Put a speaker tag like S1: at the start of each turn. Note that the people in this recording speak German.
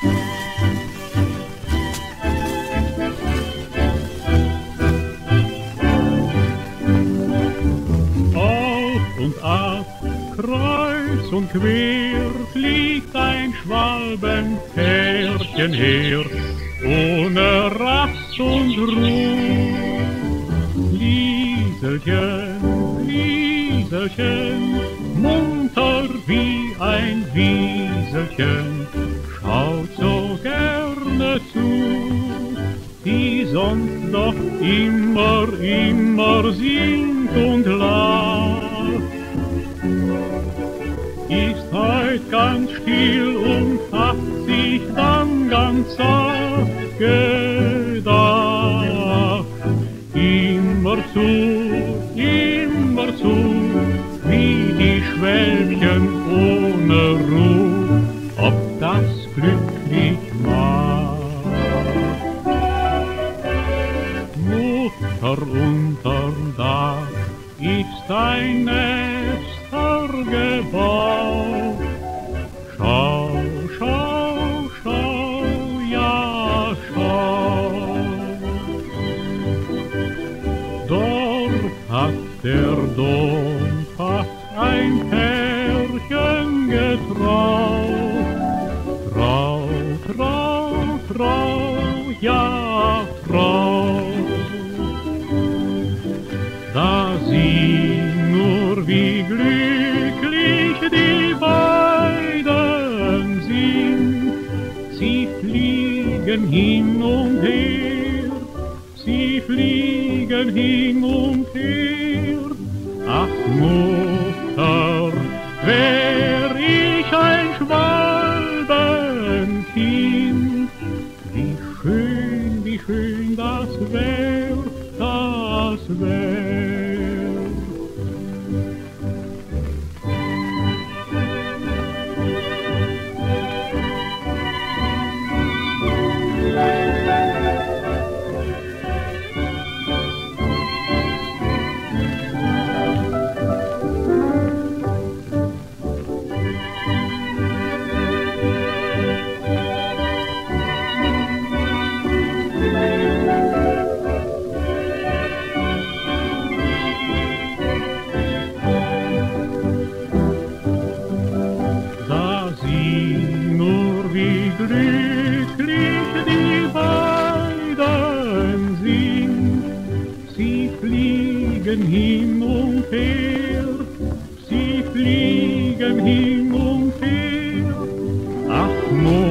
S1: Auf und ab, kreuz und quer, fliegt ein Schwalbenpärchen her, ohne Rast und Ruhe. Lieselchen, Lieselchen, munter wie ein Wieselchen, schaut so zu, die sonst doch immer, immer singt und lacht. Ist heut ganz still und hat sich dann ganz sacht gedacht. Immer zu, immer zu, wie die Schwälbchen ohne Ruhe, ob das glücklich Mutter unterm Dach ist ein Nester gebaut. Schau, schau, schau, ja, schau. Dort hat der Dompach ein Pärchen getraut. Trau, trau, trau, ja, die beiden sind. Sie fliegen hin und her, sie fliegen hin und her. Ach Mutter, wär ich ein Schwalbenkind, wie schön, wie schön das wär, das wär. Glücklich die beiden sind. Sie fliegen hin und her, sie fliegen hin und her. Ach Mutter,